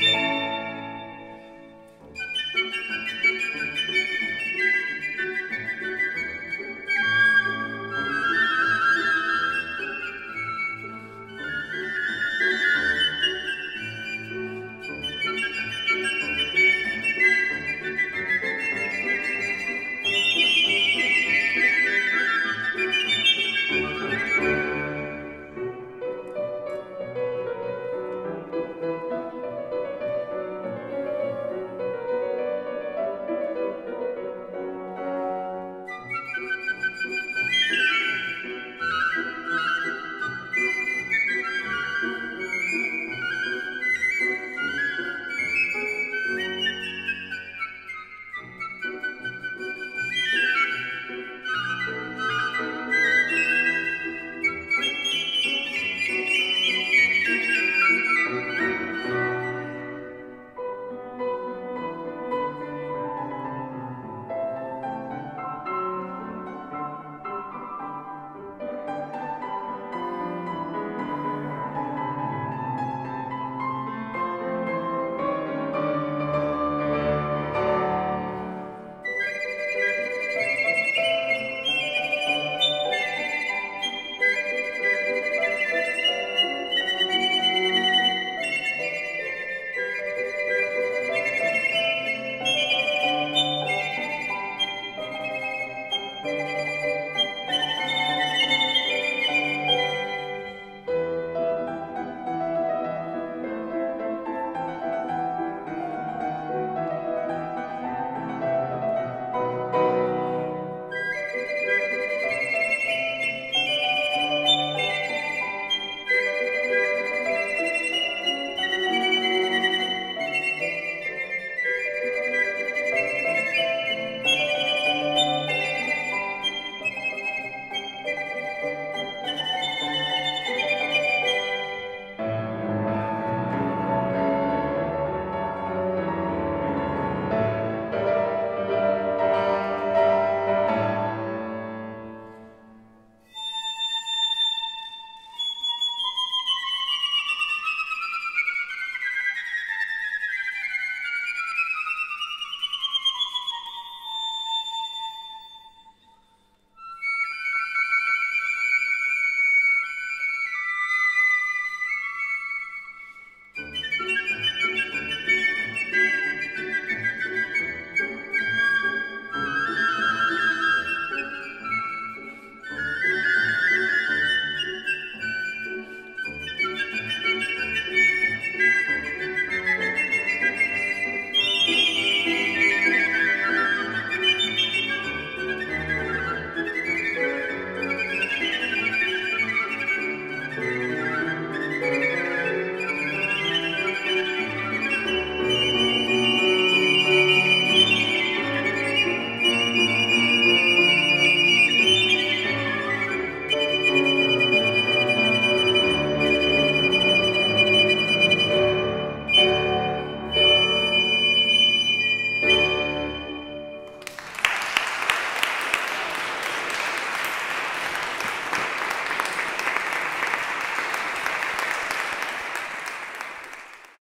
Bye.